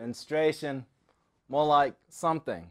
menstruation, more like something.